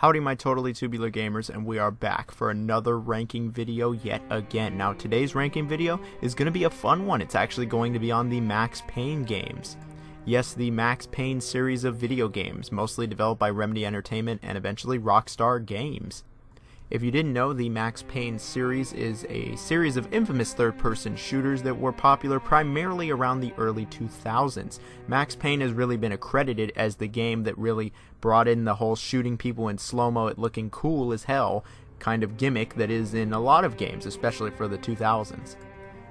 Howdy my totally tubular gamers and we are back for another ranking video yet again. Now today's ranking video is going to be a fun one. It's actually going to be on the Max Payne games. Yes, the Max Payne series of video games, mostly developed by Remedy Entertainment and eventually Rockstar Games. If you didn't know, the Max Payne series is a series of infamous third person shooters that were popular primarily around the early 2000s. Max Payne has really been accredited as the game that really brought in the whole shooting people in slow mo at looking cool as hell kind of gimmick that is in a lot of games, especially for the 2000s.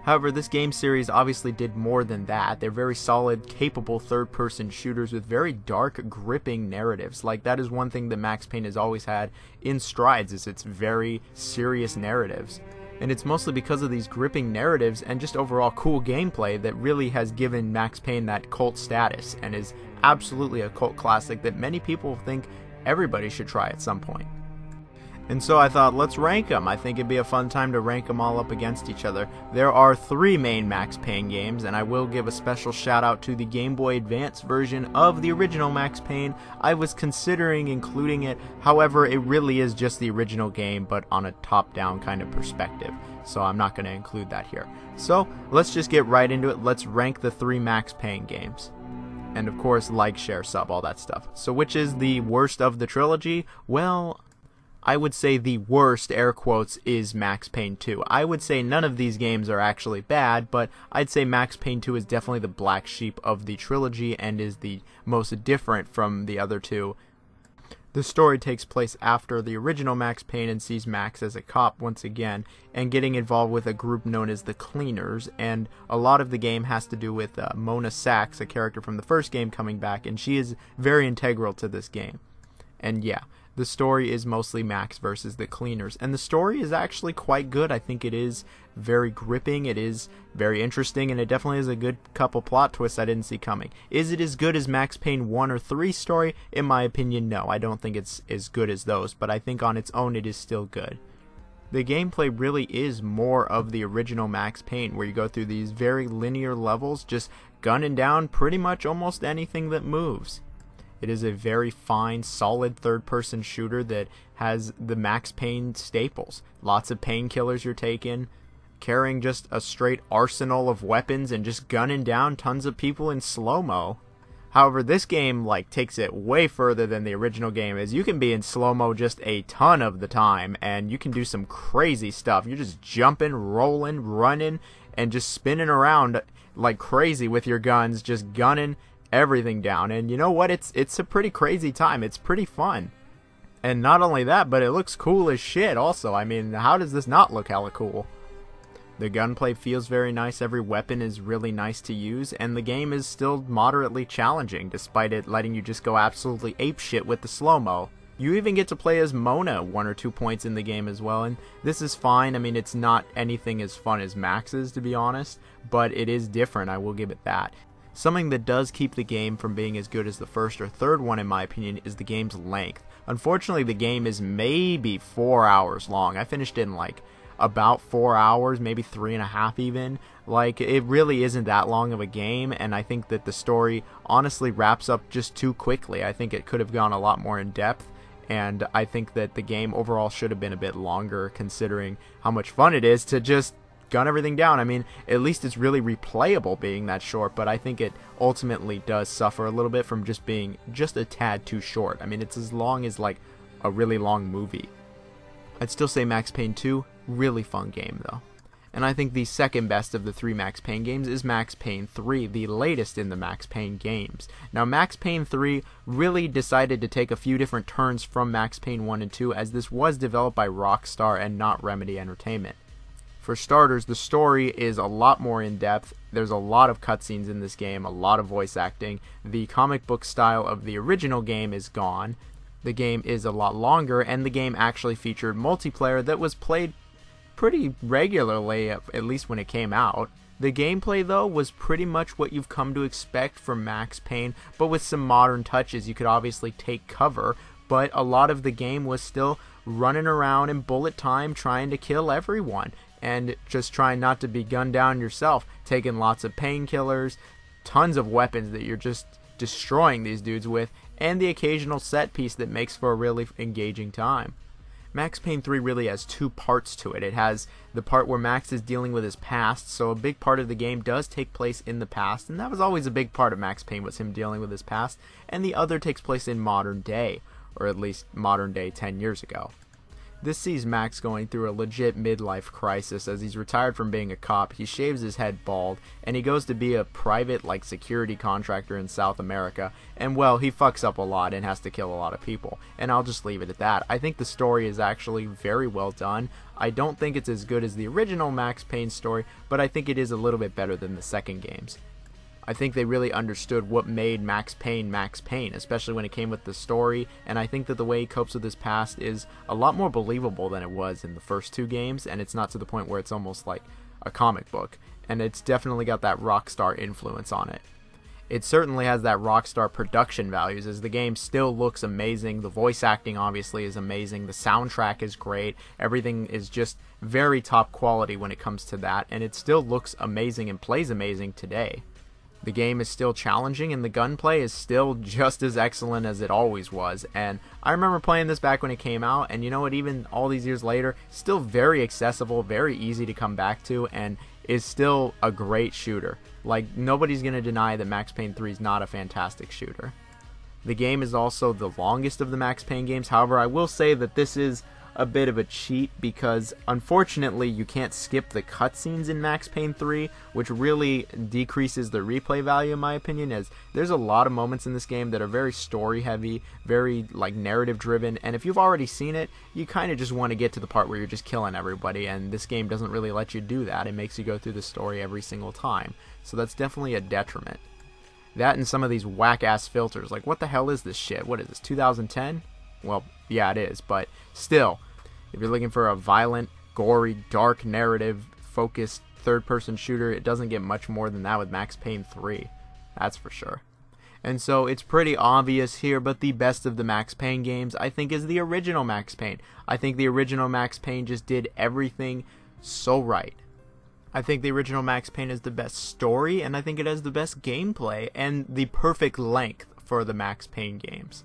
However, this game series obviously did more than that. They're very solid, capable third person shooters with very dark, gripping narratives. Like, that is one thing that Max Payne has always had in strides, is its very serious narratives. And it's mostly because of these gripping narratives and just overall cool gameplay that really has given Max Payne that cult status and is absolutely a cult classic that many people think everybody should try at some point. And so I thought, let's rank them. I think it'd be a fun time to rank them all up against each other. There are three main Max Payne games, and I will give a special shout out to the Game Boy Advance version of the original Max Payne. I was considering including it, however, it really is just the original game, but on a top down kind of perspective. So I'm not going to include that here. So let's just get right into it. Let's rank the three Max Payne games and of course like share sub all that stuff so which is the worst of the trilogy well I would say the worst, air quotes, is Max Payne 2. I would say none of these games are actually bad, but I'd say Max Payne 2 is definitely the black sheep of the trilogy and is the most different from the other two. The story takes place after the original Max Payne and sees Max as a cop once again and getting involved with a group known as the Cleaners. And a lot of the game has to do with uh, Mona Sax, a character from the first game, coming back, and she is very integral to this game. And yeah, the story is mostly Max versus the cleaners. And the story is actually quite good. I think it is very gripping, it is very interesting, and it definitely is a good couple plot twists I didn't see coming. Is it as good as Max Payne 1 or 3 story? In my opinion, no. I don't think it's as good as those, but I think on its own it is still good. The gameplay really is more of the original Max Payne, where you go through these very linear levels, just gunning down pretty much almost anything that moves. It is a very fine, solid third person shooter that has the Max Payne staples. Lots of painkillers you're taking, carrying just a straight arsenal of weapons and just gunning down tons of people in slow mo. However, this game like takes it way further than the original game as you can be in slow mo just a ton of the time and you can do some crazy stuff. You're just jumping, rolling, running, and just spinning around like crazy with your guns, just gunning everything down. And you know what? It's it's a pretty crazy time. It's pretty fun. And not only that, but it looks cool as shit also. I mean, how does this not look hella cool? The gunplay feels very nice, every weapon is really nice to use, and the game is still moderately challenging, despite it letting you just go absolutely apeshit with the slow-mo. You even get to play as Mona one or two points in the game as well, and this is fine. I mean, it's not anything as fun as Max's, to be honest, but it is different, I will give it that. Something that does keep the game from being as good as the first or third one, in my opinion, is the game's length. Unfortunately, the game is maybe four hours long. I finished it in like about four hours, maybe three and a half even. Like, it really isn't that long of a game, and I think that the story honestly wraps up just too quickly. I think it could have gone a lot more in depth, and I think that the game overall should have been a bit longer considering how much fun it is to just gun everything down. I mean, at least it's really replayable being that short, but I think it ultimately does suffer a little bit from just being just a tad too short. I mean, it's as long as like a really long movie. I'd still say Max Payne 2, really fun game though. And I think the second best of the three Max Payne games is Max Payne 3, the latest in the Max Payne games. Now, Max Payne 3 really decided to take a few different turns from Max Payne 1 and 2, as this was developed by Rockstar and not Remedy Entertainment. For starters, the story is a lot more in depth. There's a lot of cutscenes in this game, a lot of voice acting. The comic book style of the original game is gone. The game is a lot longer, and the game actually featured multiplayer that was played pretty regularly, at least when it came out. The gameplay, though, was pretty much what you've come to expect from Max Payne, but with some modern touches. You could obviously take cover, but a lot of the game was still running around in bullet time trying to kill everyone and just trying not to be gunned down yourself, taking lots of painkillers, tons of weapons that you're just destroying these dudes with, and the occasional set piece that makes for a really engaging time. Max Payne 3 really has two parts to it. It has the part where Max is dealing with his past, so a big part of the game does take place in the past, and that was always a big part of Max Payne was him dealing with his past, and the other takes place in modern day, or at least modern day 10 years ago. This sees Max going through a legit midlife crisis as he's retired from being a cop. He shaves his head bald and he goes to be a private like security contractor in South America. And well, he fucks up a lot and has to kill a lot of people. And I'll just leave it at that. I think the story is actually very well done. I don't think it's as good as the original Max Payne story, but I think it is a little bit better than the second games. I think they really understood what made Max Payne Max Payne, especially when it came with the story, and I think that the way he copes with his past is a lot more believable than it was in the first two games, and it's not to the point where it's almost like a comic book, and it's definitely got that Rockstar influence on it. It certainly has that Rockstar production values as the game still looks amazing. The voice acting obviously is amazing. The soundtrack is great. Everything is just very top quality when it comes to that, and it still looks amazing and plays amazing today. The game is still challenging and the gunplay is still just as excellent as it always was. And I remember playing this back when it came out, and you know what, even all these years later, still very accessible, very easy to come back to, and is still a great shooter. Like, nobody's going to deny that Max Payne 3 is not a fantastic shooter. The game is also the longest of the Max Payne games, however, I will say that this is a bit of a cheat because unfortunately you can't skip the cutscenes in Max Payne 3, which really decreases the replay value in my opinion as there's a lot of moments in this game that are very story heavy, very like narrative driven, and if you've already seen it, you kind of just want to get to the part where you're just killing everybody and this game doesn't really let you do that. It makes you go through the story every single time. So that's definitely a detriment. That and some of these whack ass filters. Like, what the hell is this shit? What is this, 2010? Well, yeah, it is, but still, if you're looking for a violent, gory, dark narrative focused third person shooter, it doesn't get much more than that with Max Payne 3. That's for sure. And so it's pretty obvious here, but the best of the Max Payne games, I think, is the original Max Payne. I think the original Max Payne just did everything so right. I think the original Max Payne is the best story, and I think it has the best gameplay and the perfect length for the Max Payne games.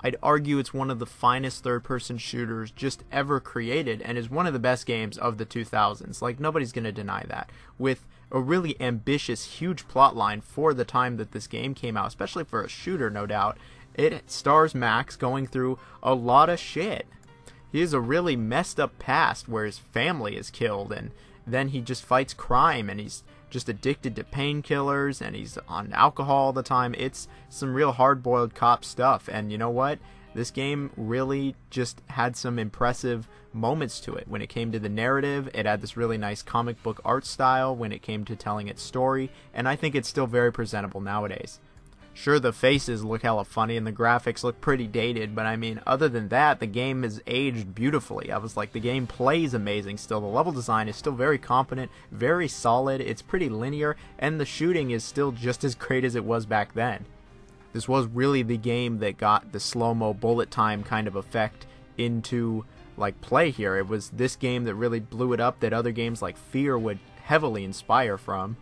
I'd argue it's one of the finest third person shooters just ever created and is one of the best games of the 2000s. Like, nobody's going to deny that. With a really ambitious, huge plotline for the time that this game came out, especially for a shooter, no doubt. It stars Max going through a lot of shit. He has a really messed up past where his family is killed, and then he just fights crime and he's just addicted to painkillers and he's on alcohol all the time. It's some real hard boiled cop stuff. And you know what? This game really just had some impressive moments to it. When it came to the narrative, it had this really nice comic book art style when it came to telling its story, and I think it's still very presentable nowadays. Sure, the faces look hella funny and the graphics look pretty dated, but I mean, other than that, the game is aged beautifully. I was like, the game plays amazing still. The level design is still very competent, very solid, it's pretty linear, and the shooting is still just as great as it was back then. This was really the game that got the slow mo bullet time kind of effect into like play here. It was this game that really blew it up that other games like Fear would heavily inspire from.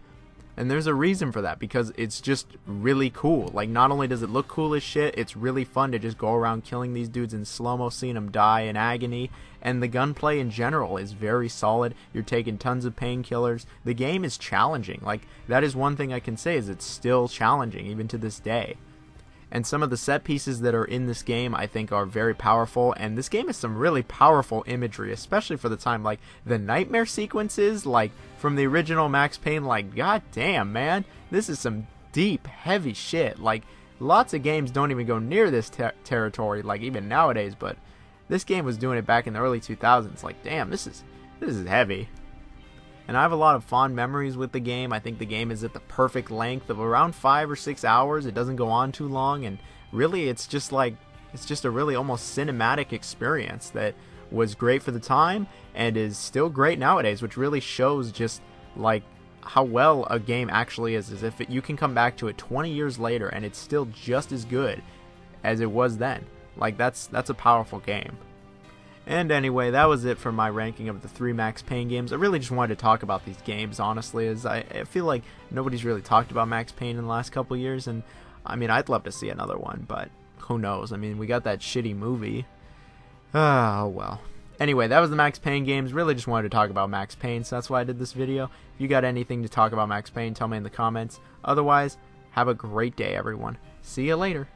And there's a reason for that because it's just really cool. Like, not only does it look cool as shit, it's really fun to just go around killing these dudes in slow mo, seeing them die in agony. And the gunplay in general is very solid. You're taking tons of painkillers. The game is challenging. Like, that is one thing I can say is it's still challenging even to this day. And some of the set pieces that are in this game, I think, are very powerful. And this game has some really powerful imagery, especially for the time. Like the nightmare sequences, like from the original Max Payne, like, god damn, man, this is some deep, heavy shit. Like, lots of games don't even go near this ter- territory, like, even nowadays. But this game was doing it back in the early 2000s. Like, damn, this is this is heavy and I have a lot of fond memories with the game. I think the game is at the perfect length of around five or six hours. It doesn't go on too long, and really, it's just like it's just a really almost cinematic experience that was great for the time and is still great nowadays, which really shows just like how well a game actually is. As if it, you can come back to it 20 years later and it's still just as good as it was then. Like that's that's a powerful game. And anyway, that was it for my ranking of the three Max Payne games. I really just wanted to talk about these games, honestly, as I, I feel like nobody's really talked about Max Payne in the last couple years, and I mean, I'd love to see another one, but who knows? I mean, we got that shitty movie. Ah, oh, well. Anyway, that was the Max Payne games. Really just wanted to talk about Max Payne, so that's why I did this video. If you got anything to talk about Max Payne, tell me in the comments. Otherwise, have a great day, everyone. See you later.